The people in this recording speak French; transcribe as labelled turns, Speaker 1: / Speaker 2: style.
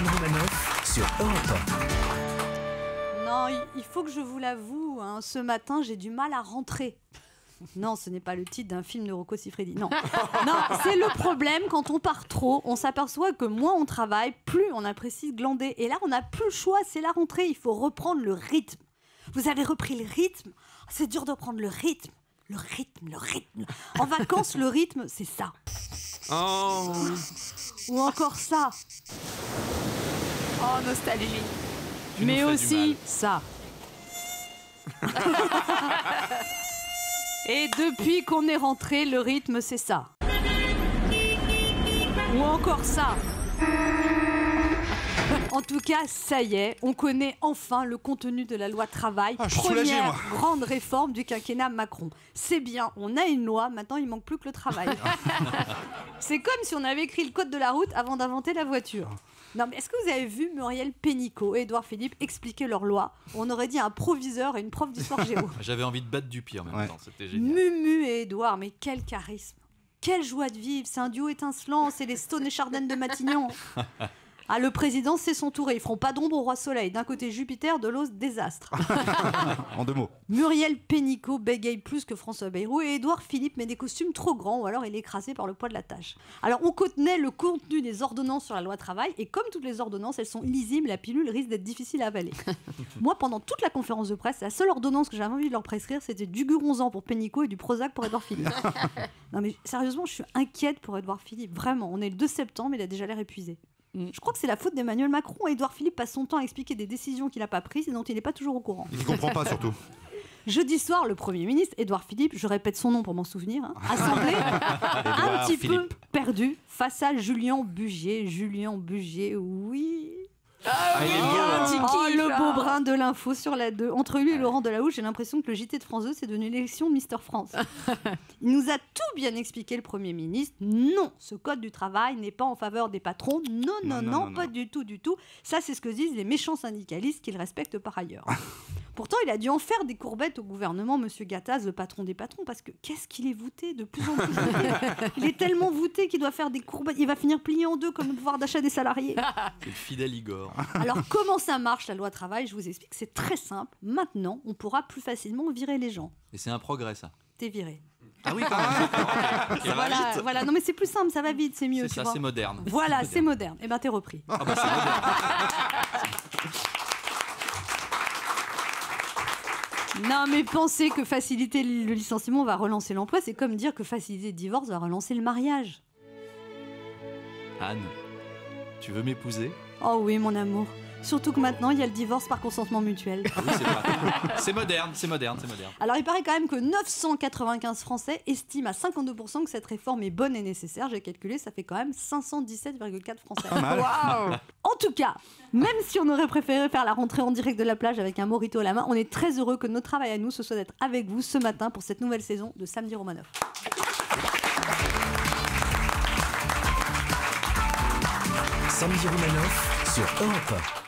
Speaker 1: Anne Romanoff sur Europe
Speaker 2: Non, il- faut que je vous l'avoue, hein, ce matin, j'ai du mal à rentrer. Non, ce n'est pas le titre d'un film de Rocco Siffredi. Non, non c'est le problème quand on part trop. On s'aperçoit que moins on travaille, plus on apprécie de glander. Et là, on n'a plus le choix. C'est la rentrée. Il faut reprendre le rythme. Vous avez repris le rythme. C'est dur de reprendre le rythme. Le rythme, le rythme. En vacances, le rythme, c'est ça.
Speaker 3: Oh.
Speaker 2: Ou encore ça.
Speaker 4: Oh, nostalgie.
Speaker 3: Tu
Speaker 2: Mais aussi ça. Et depuis qu'on est rentré, le rythme, c'est ça. Ou encore ça. En tout cas, ça y est, on connaît enfin le contenu de la loi travail.
Speaker 5: Ah, je suis soulagé,
Speaker 2: Première
Speaker 5: moi.
Speaker 2: grande réforme du quinquennat Macron. C'est bien, on a une loi, maintenant il manque plus que le travail. C'est comme si on avait écrit le code de la route avant d'inventer la voiture. Non, mais est-ce que vous avez vu Muriel Pénicaud et Édouard Philippe expliquer leur loi? On aurait dit un proviseur et une prof d'histoire géo.
Speaker 3: J'avais envie de battre du pire en même
Speaker 5: Ouais.
Speaker 3: temps, c'était génial.
Speaker 2: Mumu et Édouard, mais quel charisme Quelle joie de vivre C'est un duo étincelant, c'est les Stone et Chardin de Matignon ah, le président, c'est son tour et ils feront pas d'ombre au roi soleil. D'un côté Jupiter, de l'autre désastre.
Speaker 5: En deux mots.
Speaker 2: Muriel Pénicaud bégaye plus que François Bayrou et Édouard Philippe met des costumes trop grands ou alors il est écrasé par le poids de la tâche. Alors on contenait le contenu des ordonnances sur la loi travail et comme toutes les ordonnances, elles sont illisibles, la pilule risque d'être difficile à avaler. Moi, pendant toute la conférence de presse, la seule ordonnance que j'avais envie de leur prescrire, c'était du guronzan pour Pénicaud et du Prozac pour Édouard Philippe. non mais sérieusement, je suis inquiète pour Édouard Philippe. Vraiment, on est le 2 septembre, il a déjà l'air épuisé. Je crois que c'est la faute d'Emmanuel Macron. Édouard Philippe passe son temps à expliquer des décisions qu'il n'a pas prises et dont il n'est pas toujours au courant.
Speaker 5: Il comprend pas surtout.
Speaker 2: Jeudi soir, le Premier ministre, Édouard Philippe, je répète son nom pour m'en souvenir, hein, a semblé un petit peu perdu face à Julien Bugier. Julien Bugier, oui.
Speaker 3: Ah,
Speaker 4: tu
Speaker 2: Oh, le beau brin de l'info sur la 2. Entre lui et Laurent Delahousse, j'ai l'impression que le JT de France 2, c'est devenu l'élection de Mister France. Il nous a tout bien expliqué, le Premier ministre. Non, ce code du travail n'est pas en faveur des patrons. Non, non, non,
Speaker 5: Non, non, non,
Speaker 2: pas
Speaker 5: non.
Speaker 2: du tout, du tout. Ça, c'est ce que disent les méchants syndicalistes qu'il respecte par ailleurs. Pourtant, il a dû en faire des courbettes au gouvernement, Monsieur Gattaz, le patron des patrons, parce que qu'est-ce qu'il est voûté de plus en plus. Il est tellement voûté qu'il doit faire des courbettes. Il va finir plié en deux comme le pouvoir d'achat des salariés.
Speaker 3: C'est le fidèle Igor.
Speaker 2: Alors, comment ça marche la loi travail? Je vous explique, c'est très simple. Maintenant, on pourra plus facilement virer les gens.
Speaker 3: Et c'est un progrès ça.
Speaker 2: T'es viré.
Speaker 3: Ah oui, quand même. Ok,
Speaker 2: Voilà, voilà. Non, mais c'est plus simple, ça va vite, c'est mieux.
Speaker 3: C'est ça, c'est moderne.
Speaker 2: Voilà, c'est moderne. Et ben, t'es repris.
Speaker 3: Ah bah, c'est moderne.
Speaker 2: Non, mais penser que faciliter le licenciement va relancer l'emploi, c'est comme dire que faciliter le divorce va relancer le mariage.
Speaker 3: Anne, tu veux m'épouser?
Speaker 2: Oh oui, mon amour. Surtout que maintenant, il y a le divorce par consentement mutuel.
Speaker 3: Oui, c'est moderne, c'est moderne, c'est moderne.
Speaker 2: Alors, il paraît quand même que 995 Français estiment à 52% que cette réforme est bonne et nécessaire. J'ai calculé, ça fait quand même 517,4 Français.
Speaker 4: Waouh
Speaker 2: En tout cas, même si on aurait préféré faire la rentrée en direct de la plage avec un morito à la main, on est très heureux que notre travail à nous, ce soit d'être avec vous ce matin pour cette nouvelle saison de Samedi Romanov.
Speaker 1: Samedi Romanov sur Europe